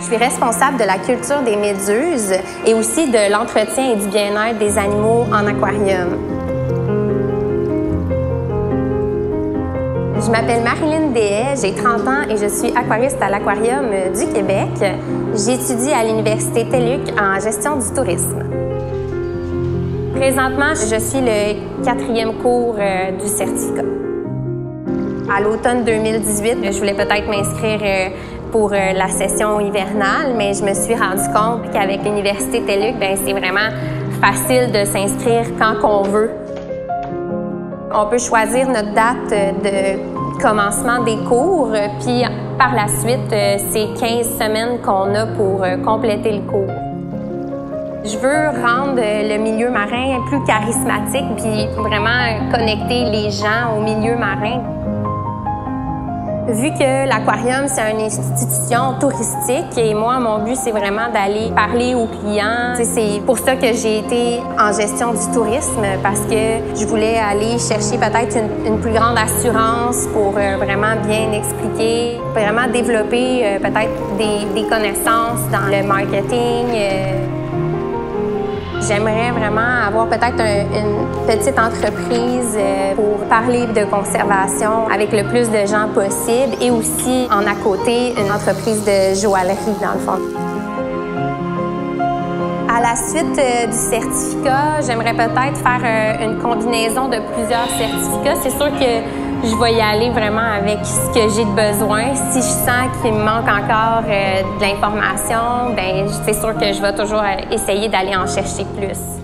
Je suis responsable de la culture des méduses et aussi de l'entretien et du bien-être des animaux en aquarium. Je m'appelle Marilyn Dehay, j'ai 30 ans et je suis aquariste à l'Aquarium du Québec. J'étudie à l'Université TELUC en gestion du tourisme. Présentement, je suis le quatrième cours euh, du certificat. À l'automne 2018, je voulais peut-être m'inscrire euh, pour euh, la session hivernale, mais je me suis rendu compte qu'avec l'Université TELUC, ben, c'est vraiment facile de s'inscrire quand qu'on veut. On peut choisir notre date de commencement des cours, puis par la suite, c'est 15 semaines qu'on a pour compléter le cours. Je veux rendre le milieu marin plus charismatique, puis vraiment connecter les gens au milieu marin. Vu que l'aquarium, c'est une institution touristique et moi, mon but, c'est vraiment d'aller parler aux clients. C'est pour ça que j'ai été en gestion du tourisme parce que je voulais aller chercher peut-être une, plus grande assurance pour euh, vraiment bien expliquer, vraiment développer euh, peut-être des, connaissances dans le marketing. Euh, J'aimerais vraiment avoir peut-être une petite entreprise euh, pour parler de conservation avec le plus de gens possible et aussi en à côté une entreprise de joaillerie dans le fond. À la suite euh, du certificat, j'aimerais peut-être faire euh, une combinaison de plusieurs certificats. C'est sûr que je vais y aller vraiment avec ce que j'ai de besoin. Si je sens qu'il me manque encore de l'information, ben c'est sûr que je vais toujours essayer d'aller en chercher plus.